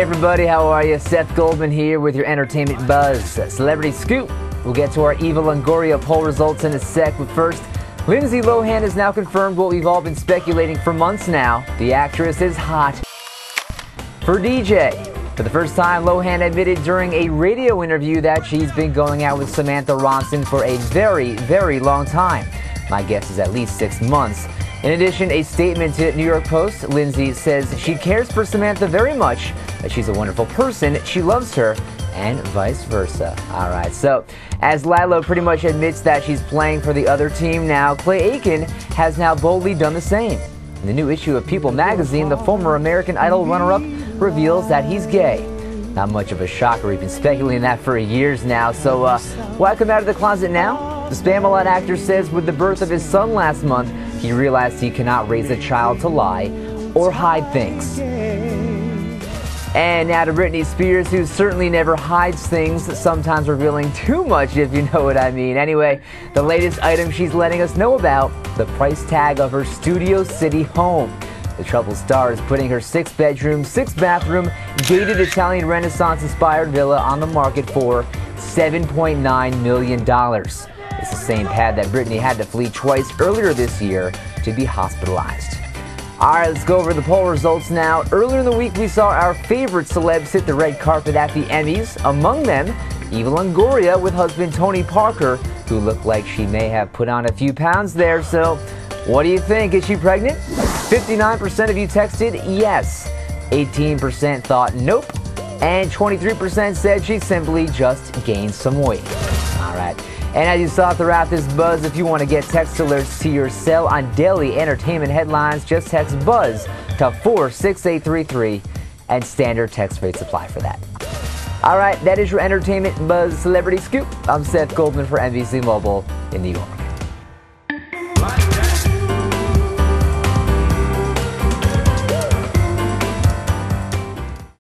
everybody, how are you? Seth Goldman here with your entertainment buzz. Celebrity Scoop. We'll get to our Eva Longoria poll results in a sec, but first, Lindsay Lohan has now confirmed what we've all been speculating for months now. The actress is hot for DJ. For the first time, Lohan admitted during a radio interview that she's been going out with Samantha Ronson for a very, very long time. My guess is at least six months. In addition, a statement to New York Post, Lindsay says she cares for Samantha very much, that she's a wonderful person, she loves her, and vice versa. All right, so as Lilo pretty much admits that she's playing for the other team now, Clay Aiken has now boldly done the same. In the new issue of People magazine, the former American Idol runner-up reveals that he's gay. Not much of a shocker, we've been speculating that for years now, so uh, why come out of the closet now? The Spamalot actor says with the birth of his son last month, he realized he cannot raise a child to lie or hide things. And now to Britney Spears, who certainly never hides things, sometimes revealing too much, if you know what I mean. Anyway, the latest item she's letting us know about the price tag of her Studio City home. The troubled star is putting her six bedroom, six bathroom, gated Italian Renaissance inspired villa on the market for $7.9 million. It's the same pad that Britney had to flee twice earlier this year to be hospitalized. All right, let's go over the poll results now. Earlier in the week, we saw our favorite celebs hit the red carpet at the Emmys. Among them, Eva Longoria with husband Tony Parker, who looked like she may have put on a few pounds there. So, what do you think? Is she pregnant? 59% of you texted yes. 18% thought nope. And 23% said she simply just gained some weight. All right. And as you saw throughout this buzz, if you want to get text alerts to your cell on daily entertainment headlines, just text BUZZ to 46833 and standard text rates apply for that. All right, that is your entertainment buzz celebrity scoop. I'm Seth Goldman for NBC Mobile in New York.